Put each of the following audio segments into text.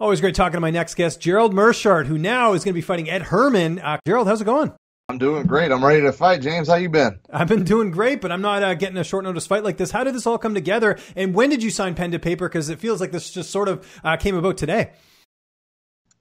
Always great talking to my next guest, Gerald Meerschaert, who now is going to be fighting Ed Herman. Uh, Gerald, how's it going? I'm doing great. I'm ready to fight. James, how you been? I've been doing great, but I'm not uh, getting a short notice fight like this. How did this all come together? And when did you sign pen to paper? Because it feels like this just sort of uh, came about today.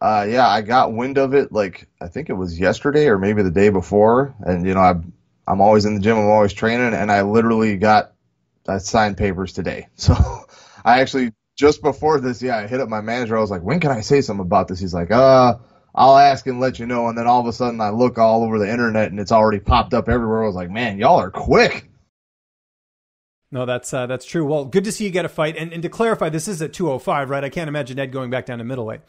Uh, yeah, I got wind of it like I think it was yesterday or maybe the day before, and you know I'm I'm always in the gym. I'm always training, and I literally got I signed papers today. So I actually just before this, yeah, I hit up my manager. I was like, when can I say something about this? He's like, uh, I'll ask and let you know. And then all of a sudden I look all over the internet and it's already popped up everywhere. I was like, man, y'all are quick. No, that's uh, that's true. Well, good to see you get a fight. And, and to clarify, this is at 205, right? I can't imagine Ed going back down to middleweight.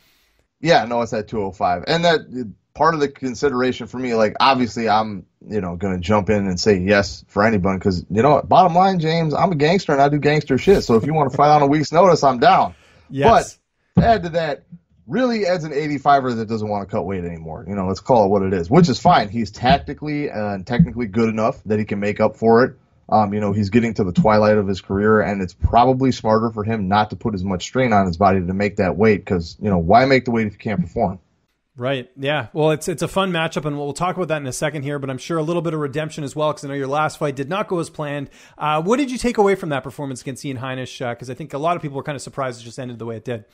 Yeah, no, it's at 205. And that part of the consideration for me, like obviously I'm, you know, going to jump in and say yes for anyone because, you know, bottom line, James, I'm a gangster and I do gangster shit. So if you want to fight on a week's notice, I'm down. Yes. But add to that, really Ed's an 85er that doesn't want to cut weight anymore. You know, let's call it what it is, which is fine. He's tactically and technically good enough that he can make up for it. Um, you know, he's getting to the twilight of his career, and it's probably smarter for him not to put as much strain on his body to make that weight because, you know, why make the weight if you can't perform? Right. Yeah. Well, it's it's a fun matchup, and we'll talk about that in a second here. But I'm sure a little bit of redemption as well, because I know your last fight did not go as planned. Uh, what did you take away from that performance against Ian Heinisch? Because uh, I think a lot of people were kind of surprised it just ended the way it did.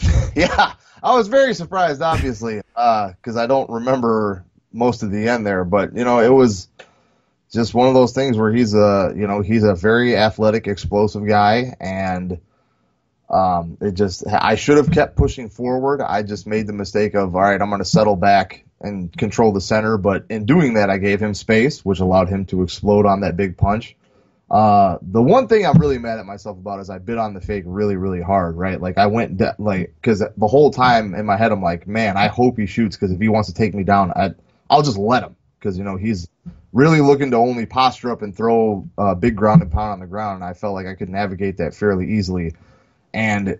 yeah, I was very surprised, obviously, Uh, because uh, I don't remember most of the end there. But you know, it was just one of those things where he's a you know he's a very athletic, explosive guy, and um, it just I should have kept pushing forward. I just made the mistake of all right, I'm going to settle back and control the center. But in doing that, I gave him space, which allowed him to explode on that big punch. Uh, the one thing I'm really mad at myself about is I bit on the fake really, really hard, right? Like I went de- like because the whole time in my head I'm like, man, I hope he shoots because if he wants to take me down, I I'll just let him because you know he's really looking to only posture up and throw uh, big ground and pound on the ground, and I felt like I could navigate that fairly easily. And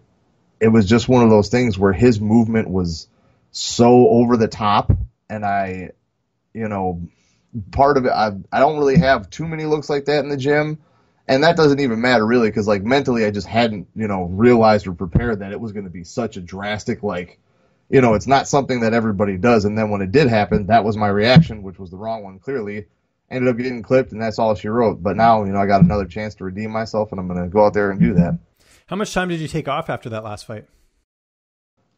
it was just one of those things where his movement was so over the top and I you know part of it I I don't really have too many looks like that in the gym. And that doesn't even matter really cuz like mentally I just hadn't you know realized or prepared that it was going to be such a drastic like you know it's not something that everybody does. And then when it did happen that was my reaction which was the wrong one clearly ended up getting clipped and that's all she wrote but now you know I got another chance to redeem myself and I'm going to go out there and do that how much time did you take off after that last fight?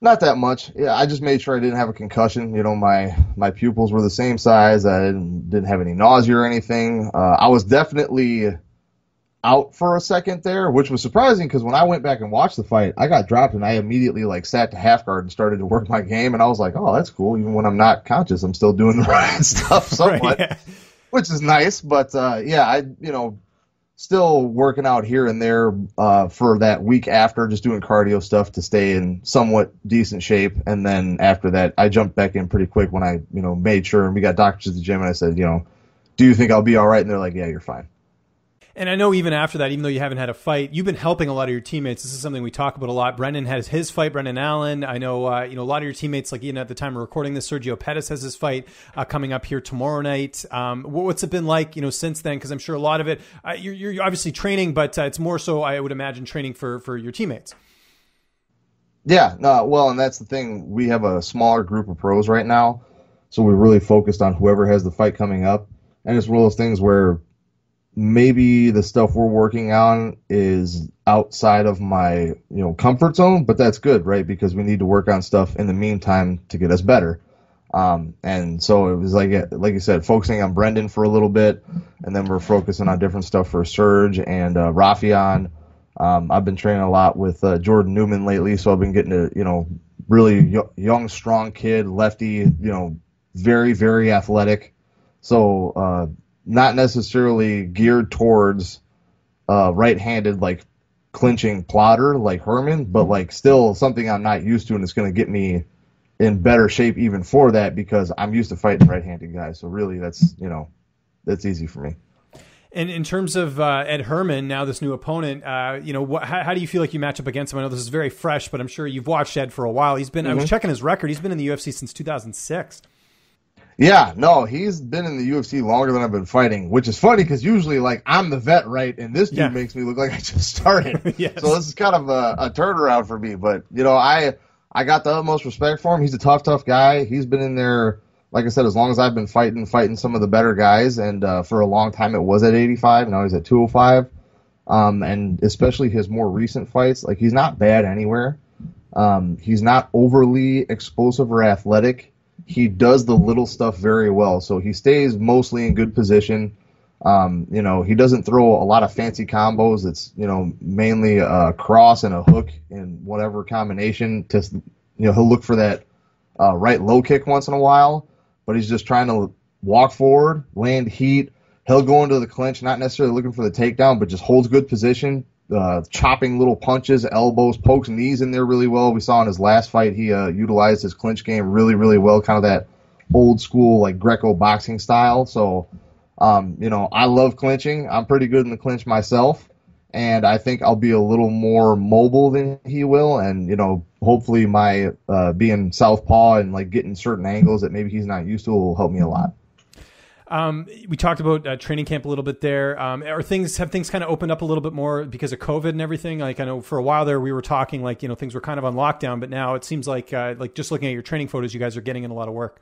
Not that much. Yeah, I just made sure I didn't have a concussion. You know, my my pupils were the same size. I didn't, didn't have any nausea or anything. Uh, I was definitely out for a second there, which was surprising because when I went back and watched the fight, I got dropped and I immediately like sat to half guard and started to work my game, and I was like, oh, that's cool. Even when I'm not conscious, I'm still doing the right stuff somewhat, right, yeah. Which is nice. But uh, yeah, I you know still working out here and there uh, for that week after, just doing cardio stuff to stay in somewhat decent shape. And then after that, I jumped back in pretty quick when I, you know, made sure. And we got doctors at the gym, and I said, you know, do you think I'll be all right? And they're like, yeah, you're fine. And I know even after that, even though you haven't had a fight, you've been helping a lot of your teammates. This is something we talk about a lot. Brendan has his fight, Brendan Allen. I know, uh, you know, a lot of your teammates, like even at the time of recording this, Sergio Pettis has his fight uh, coming up here tomorrow night. Um, what's it been like, you know, since then? Because I'm sure a lot of it, uh, you're, you're, obviously training, but uh, it's more so, I would imagine, training for for your teammates. Yeah, no, well, and that's the thing. We have a smaller group of pros right now, so we're really focused on whoever has the fight coming up. And it's one of those things where maybe the stuff we're working on is outside of my you know comfort zone but that's good right? Because we need to work on stuff in the meantime to get us better. Um, and so it was like like you said focusing on brendan for a little bit and then we're focusing on different stuff for serge and uh, rafion. Um, i've been training a lot with uh, jordan newman lately so i've been getting to you know really young strong kid lefty you know very very athletic. So uh, not necessarily geared towards uh, right-handed like clinching plotter like Herman, but like still something I'm not used to, and it's going to get me in better shape even for that because I'm used to fighting right-handed guys. So really, that's you know, that's easy for me. And in terms of uh, Ed Herman, now this new opponent, uh, you know, wh- how, how, do you feel like you match up against him? I know this is very fresh, but I'm sure you've watched Ed for a while. He's been, mm-hmm. I was mm-hmm. checking his record. He's been in the UFC since 2006. Yeah, no, he's been in the UFC longer than I've been fighting, which is funny because usually, like, I'm the vet, right? And this dude yeah. makes me look like I just started. yes. So this is kind of a, a turnaround for me. But you know, I I got the utmost respect for him. He's a tough, tough guy. He's been in there, like I said, as long as I've been fighting, fighting some of the better guys. And uh, for a long time, it was at 85. Now he's at 205. Um, and especially his more recent fights, like he's not bad anywhere. Um, he's not overly explosive or athletic. He does the little stuff very well. So he stays mostly in good position. Um, you know, he doesn't throw a lot of fancy combos. It's, you know, mainly a cross and a hook and whatever combination to, you know, he'll look for that uh, right low kick once in a while, but he's just trying to walk forward, land heat. He'll go into the clinch, not necessarily looking for the takedown, but just holds good position, uh, chopping little punches, elbows, pokes, knees in there really well. We saw in his last fight, he uh, utilized his clinch game really, really well, kind of that old school, like Greco boxing style. So, um, you know, I love clinching. I'm pretty good in the clinch myself, and I think I'll be a little more mobile than he will. And you know, hopefully, my uh, being southpaw and like getting certain angles that maybe he's not used to will help me a lot. Um, we talked about uh, training camp a little bit there. Um, are things have things kind of opened up a little bit more because of COVID and everything? Like I know for a while there we were talking like you know things were kind of on lockdown, but now it seems like uh, like just looking at your training photos, you guys are getting in a lot of work.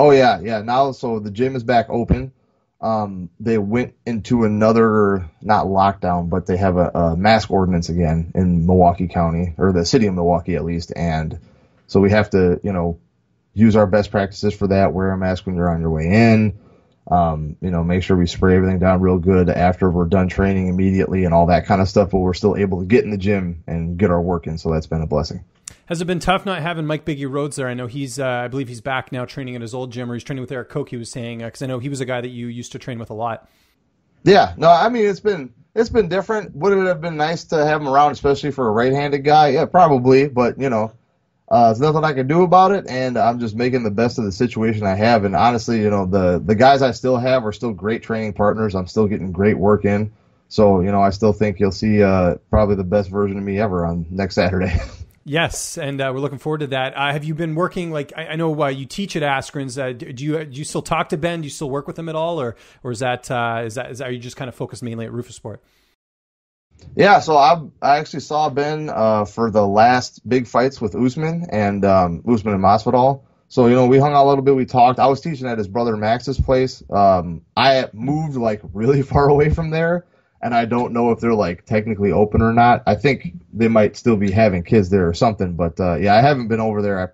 Oh yeah, yeah. Now so the gym is back open. Um, they went into another not lockdown, but they have a, a mask ordinance again in Milwaukee County or the city of Milwaukee at least, and so we have to you know use our best practices for that. Wear a mask when you're on your way in. Um, you know, make sure we spray everything down real good after we're done training immediately and all that kind of stuff. But we're still able to get in the gym and get our work in, so that's been a blessing. Has it been tough not having Mike Biggie Rhodes there? I know he's, uh, I believe he's back now training at his old gym, or he's training with Erik Koch. He was saying because uh, I know he was a guy that you used to train with a lot. Yeah, no, I mean it's been it's been different. Would it have been nice to have him around, especially for a right-handed guy? Yeah, probably. But you know, uh, there's nothing I can do about it, and I'm just making the best of the situation I have. And honestly, you know, the the guys I still have are still great training partners. I'm still getting great work in. So, you know, I still think you'll see uh, probably the best version of me ever on next Saturday. Yes, and uh, we're looking forward to that. Uh, have you been working? Like I, I know uh, you teach at Askrens. Uh, do you do you still talk to Ben? Do you still work with him at all, or or is that uh, is that is that, are you just kind of focused mainly at Roufusport? Yeah, so I I actually saw Ben uh, for the last big fights with Usman and um, Usman and Masvidal. So you know we hung out a little bit. We talked. I was teaching at his brother Max's place. Um, I moved like really far away from there, and I don't know if they're like technically open or not. I think they might still be having kids there or something. But uh, yeah, I haven't been over there. I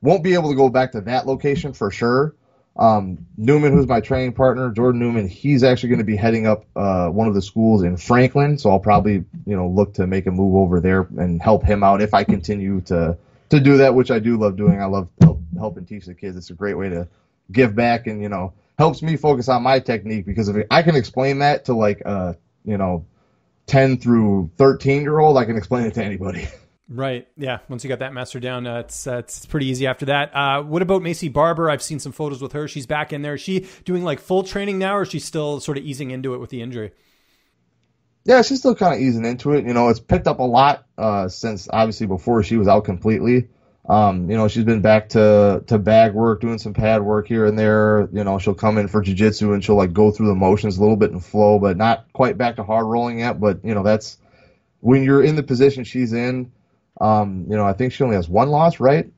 won't be able to go back to that location for sure. Um, Newman, who's my training partner, Jordan Newman, he's actually going to be heading up uh, one of the schools in Franklin, so I'll probably you know look to make a move over there and help him out if I continue to to do that, which I do love doing. I love help, helping teach the kids. It's a great way to give back and you know helps me focus on my technique because if I can explain that to like uh you know 10 through 13 year old, I can explain it to anybody. Right. Yeah. Once you got that master down, uh, it's uh, it's pretty easy after that. Uh, what about Maycee Barber? I've seen some photos with her. She's back in there. Is she doing like full training now, or is she still sort of easing into it with the injury? Yeah, she's still kind of easing into it. You know, it's picked up a lot uh, since obviously before she was out completely. Um, you know, she's been back to to bag work, doing some pad work here and there. You know, she'll come in for jujitsu and she'll like go through the motions a little bit and flow, but not quite back to hard rolling yet. But you know, that's when you're in the position she's in um, you know, I think she only has one loss, right?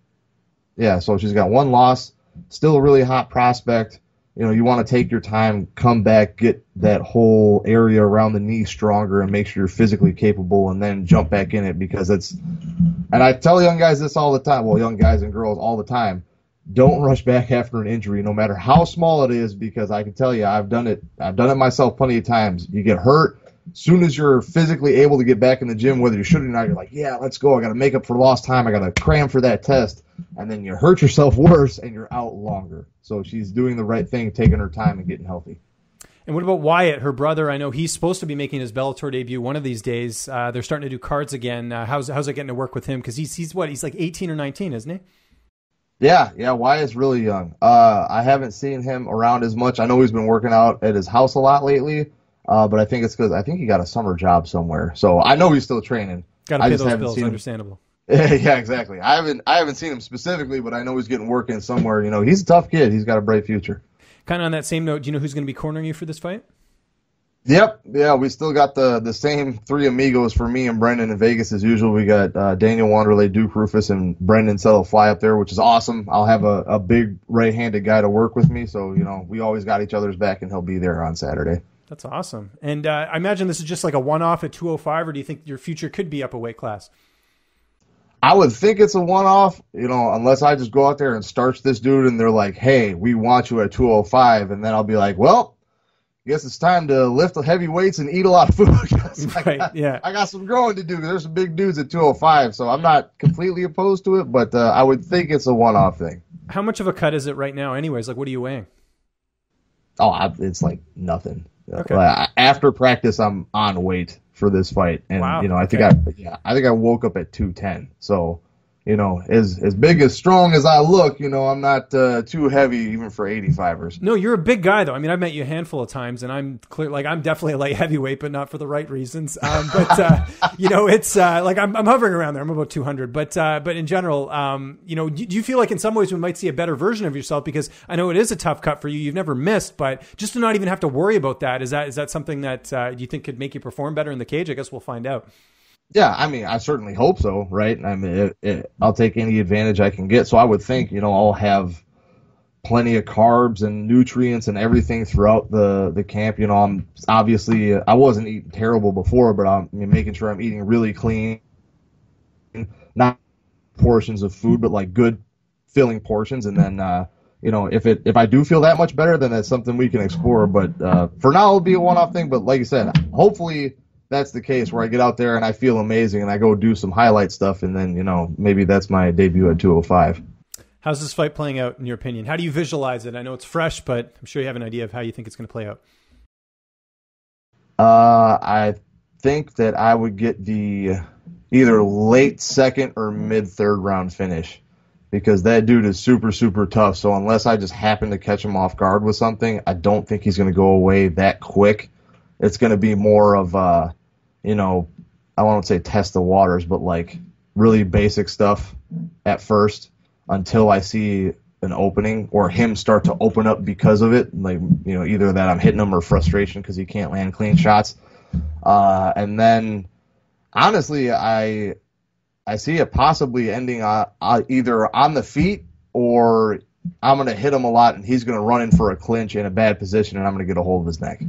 Yeah, so she's got one loss. Still a really hot prospect. You know, you want to take your time, come back, get that whole area around the knee stronger, and make sure you're physically capable, and then jump back in it because it's. And I tell young guys this all the time. Well, young guys and girls all the time. Don't rush back after an injury, no matter how small it is, because I can tell you, I've done it. I've done it myself plenty of times. You get hurt, soon as you're physically able to get back in the gym, whether you should or not, you're like, yeah, let's go. I got to make up for lost time. I got to cram for that test. And then you hurt yourself worse and you're out longer. So she's doing the right thing, taking her time and getting healthy. And what about Wyatt, her brother? I know he's supposed to be making his Bellator debut one of these days. Uh, they're starting to do cards again. Uh, how's how's it getting to work with him? Because he's he's what he's like 18 or 19, isn't he? Yeah, yeah. Wyatt's really young. Uh, I haven't seen him around as much. I know he's been working out at his house a lot lately. Uh, but I think it's because I think he got a summer job somewhere. So I know he's still training. Got to pay those bills. Understandable. yeah, exactly. I haven't I haven't seen him specifically, but I know he's getting work in somewhere. You know, he's a tough kid. He's got a bright future. Kind of on that same note, do you know who's going to be cornering you for this fight? Yep, yeah, we still got the the same three amigos for me and Brendan in Vegas as usual. We got uh, Daniel Wanderley, Duke Roufus, and Brendan Settle fly up there, which is awesome. I'll have a, a big right-handed guy to work with me, so you know we always got each other's back, and he'll be there on Saturday. That's awesome. And uh, I imagine this is just like a one-off at 205, or do you think your future could be up a weight class? I would think it's a one-off, you know, unless I just go out there and starch this dude, and they're like, "Hey, we want you at 205," and then I'll be like, "Well." guess it's time to lift the heavy weights and eat a lot of food. right, I got, yeah. I got some growing to do. There's some big dudes at 205, so I'm not completely opposed to it, but uh, I would think it's a one-off thing. How much of a cut is it right now, anyways? Like, what are you weighing? Oh, I, it's like nothing. Okay. Uh, after practice, I'm on weight for this fight, and Wow, you know, I think okay. I yeah, I think I woke up at 210. So, you know, as as big as strong as I look, you know, I'm not uh, too heavy even for 85ers. No, you're a big guy though. I mean, I've met you a handful of times, and I'm clear like I'm definitely a light heavyweight, but not for the right reasons. Um, but uh, you know, it's uh, like I'm, I'm hovering around there. I'm about 200, but uh, but in general, um, you know, do, do you feel like in some ways we might see a better version of yourself? Because I know it is a tough cut for you. You've never missed, but just to not even have to worry about that is that is that something that uh, you think could make you perform better in the cage? I guess we'll find out. Yeah, I mean, I certainly hope so, right? I mean, it, it, I'll take any advantage I can get. So I would think, you know, I'll have plenty of carbs and nutrients and everything throughout the the camp. You know, I'm obviously I wasn't eating terrible before, but I'm I making sure I'm eating really clean, not portions of food, but like good filling portions, and then. uh you know, if it if I do feel that much better, then that's something we can explore. But uh, for now, it'll be a one-off thing. But like you said, hopefully that's the case where I get out there and I feel amazing and I go do some highlight stuff and then, you know, maybe that's my debut at 205. How's this fight playing out in your opinion? How do you visualize it? I know it's fresh, but I'm sure you have an idea of how you think it's going to play out. Uh, I think that I would get the either late second or mid third round finish because that dude is super, super tough. So unless I just happen to catch him off guard with something, I don't think he's going to go away that quick. It's going to be more of, uh, you know, I won't say test the waters, but like really basic stuff at first until I see an opening or him start to open up because of it. Like, you know, either that I'm hitting him or frustration because he can't land clean shots. Uh, and then honestly, I, I see it possibly ending on, uh, either on the feet or I'm going to hit him a lot and he's going to run in for a clinch in a bad position and I'm going to get a hold of his neck.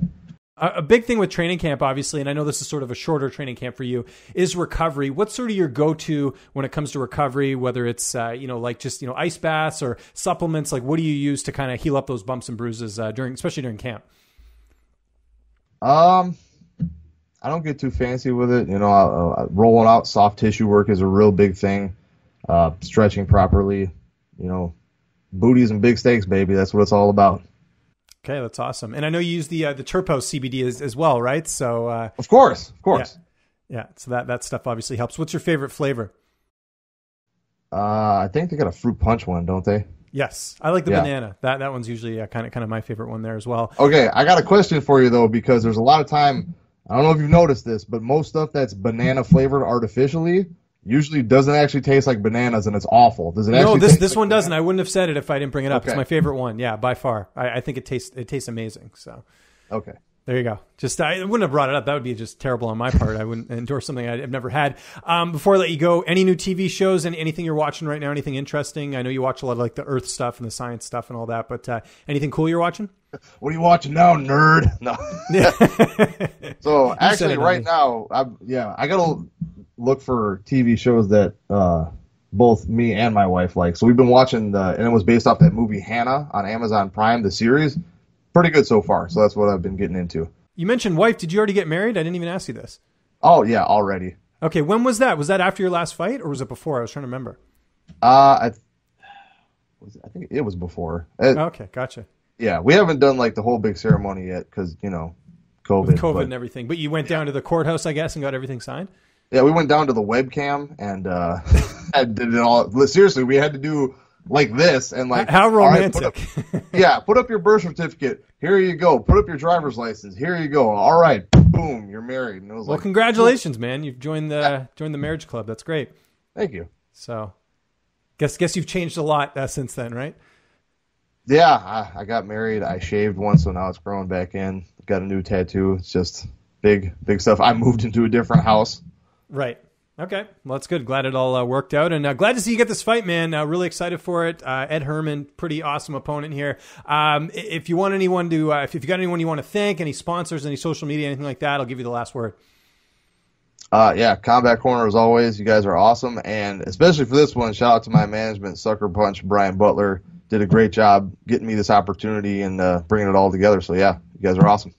A big thing with training camp, obviously, and I know this is sort of a shorter training camp for you, is recovery. What's sort of your go-to when it comes to recovery? Whether it's uh, you know like just you know ice baths or supplements, like what do you use to kind of heal up those bumps and bruises uh, during, especially during camp? Um, I don't get too fancy with it. You know, uh, uh, rolling out soft tissue work is a real big thing. Uh, stretching properly, you know, booties and big steaks, baby. That's what it's all about. Okay, that's awesome. And I know you use the uh, the Turpo CBD as, as well, right? So uh, Of course, of course. yeah, so that that stuff obviously helps. What's your favorite flavor? Uh, I think they got a fruit punch one, don't they? Yes, I like the Yeah. banana. That that one's usually kind of kind of my favorite one there as well. Okay, I got a question for you though, because there's a lot of time. I don't know if you've noticed this, but most stuff that's banana flavored artificially usually doesn't actually taste like bananas, and it's awful. Does it? No, this this like one doesn't. I wouldn't have said it if I didn't bring it up. It's my favorite one. Yeah, by far. I, I think it tastes it tastes amazing. So Okay. there you go. Just I wouldn't have brought it up. That would be just terrible on my part. I wouldn't endorse something I've never had. Um, before I let you go, any new TV shows and anything you're watching right now? Anything interesting? I know you watch a lot of like the Earth stuff and the science stuff and all that, but uh, anything cool you're watching? What are you watching now, nerd? No. so actually, right now, I'm, yeah, I gotta look for TV shows that uh, both me and my wife like. So we've been watching the, and it was based off that movie Hanna on Amazon Prime, the series. Pretty good so far. So that's what I've been getting into. You mentioned wife. Did you already get married? I didn't even ask you this. Oh yeah, already. Okay, when was that? Was that after your last fight or was it before? I was trying to remember. Uh, I, was it- I think it was before. Uh, Okay, gotcha. Yeah, we haven't done like the whole big ceremony yet because you know, COVID. COVID but- and everything. But you went down to the courthouse, I guess, and got everything signed. Yeah, we went down to the webcam and uh, I did it all. Seriously, we had to do like this and like How all right, romantic. put up- yeah, put up your birth certificate. Here you go. Put up your driver's license. Here you go. All right, boom, you're married. And it was well, like, congratulations, man. You've joined the joined the marriage club. That's great. thank you. So, guess guess you've changed a lot uh, since then, right? Yeah, I, I got married. I shaved once, so now it's growing back in. got a new tattoo. It's just big, big stuff. I moved into a different house. Right. Okay, well that's good. Glad it all uh, worked out, and uh, glad to see you get this fight, man. Uh, really excited for it. Uh, Ed Herman, pretty awesome opponent here. Um, if you want anyone to, uh, if you got anyone you want to thank, any sponsors, any social media, anything like that, I'll give you the last word. Uh, yeah, Combat Corner as always. You guys are awesome, and especially for this one, shout out to my management, Sucker Punch, Brian Butler. Did a great job getting me this opportunity and bringing it all together. So yeah, you guys are awesome.